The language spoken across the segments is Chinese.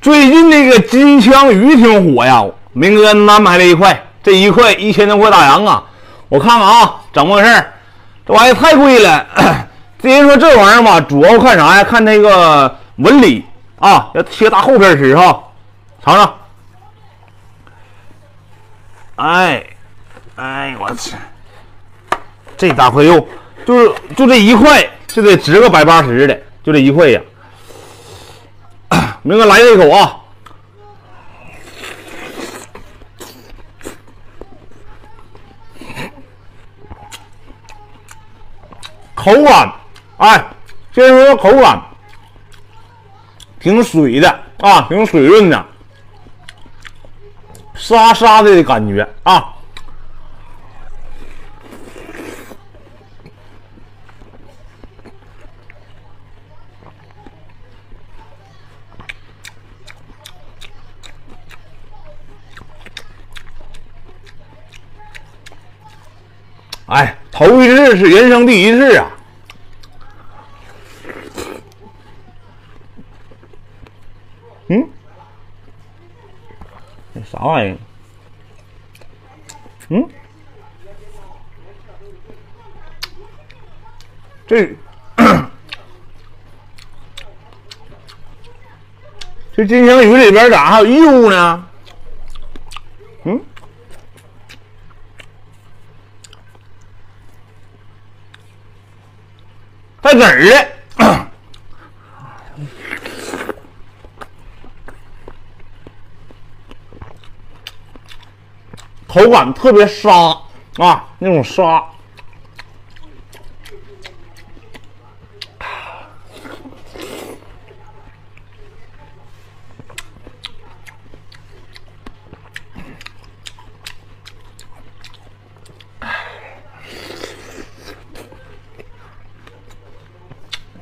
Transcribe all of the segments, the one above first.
最近那个金枪鱼挺火呀，明哥安排了一块，这一块一千多块大洋啊！我看看啊，怎么回事？这玩意太贵了。这人说这玩意儿吧，主要看啥呀？看那个纹理啊，要切大厚片吃哈。尝尝。哎，哎，我去，这大块肉，就是就这一块，就得值个百八十的，就这一块呀。明哥来一口啊！口感，哎，先说口感，挺水的啊，挺水润的，沙沙的感觉啊。哎，头一次是人生第一次啊！嗯，这啥玩意？嗯，这 这金枪鱼里边咋还有异物呢？嗯。带籽儿的，口感特别沙啊，那种沙。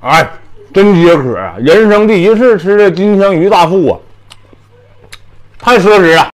哎，真解渴啊！人生第一次吃这金枪鱼大腹啊，太奢侈了。